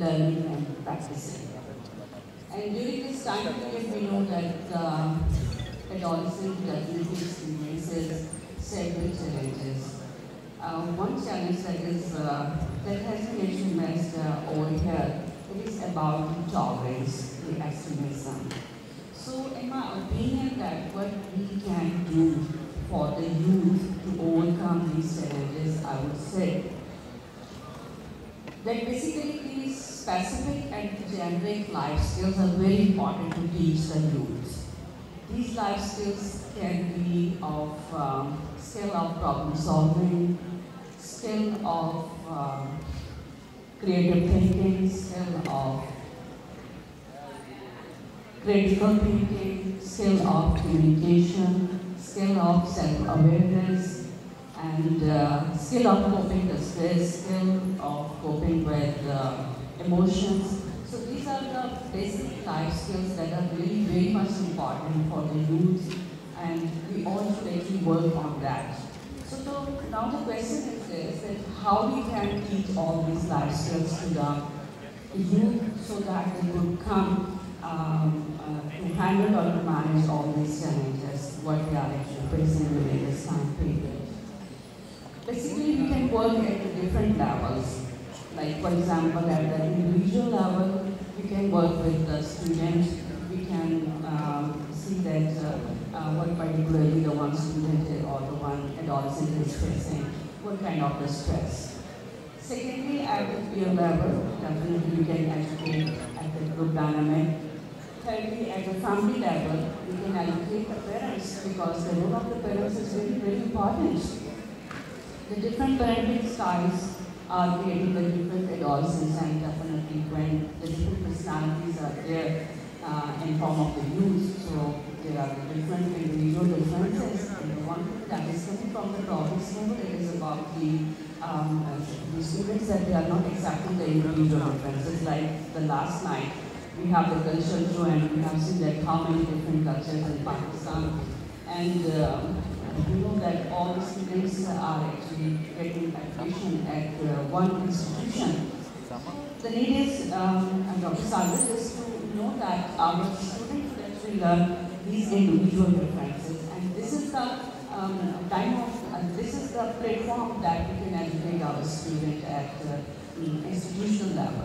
learning and practicing. And during this time period, we know that uh, adolescent definitely experiences several challenges. Uh, one challenge that is uh, that has been mentioned uh, over here it is about tolerance to extremism. So, in my opinion, that what we can do for the youth to overcome these challenges, I would say that basically these specific and generic life skills are very important to teach the youth. These life skills can be of um, skill of problem solving, skill of um, creative thinking, skill of critical thinking, skill of communication, skill of self-awareness, and uh, skill of coping stress, skill of coping with uh, emotions. So these are the basic life skills that are really very much important for the youth and we all should actually work on that. So the, now the question is this, that how we can teach all these life skills to the youth so that they would come um, uh, to handle or to manage all these challenges, what they are actually facing during this time period. Basically, we can work at different levels. Like, for example, at the individual level, we can work with the students. We can um, see that uh, uh, what particularly the one student or the one adolescent is facing, what kind of the stress. Secondly, at the peer level, definitely we can educate at the group dynamic. Thirdly, at the family level, we can educate the parents because the role of the parents is very, very important. The different parenting styles are creating the different adolescents and definitely when the different personalities are there uh, in form of the youth, so there are different individual differences. And the one that is coming from the province level, it is about the, um, the students that they are not exactly the individual differences. Like the last night, we have the cultural show and we have seen that how many different cultures in Pakistan. And um, you know that all the students are actually getting admission at uh, one institution. The need is, um, and Dr. Salvage, is to know that our students actually learn these individual differences. And this is the um, time of, uh, this is the platform that we can educate our students at uh, institutional level.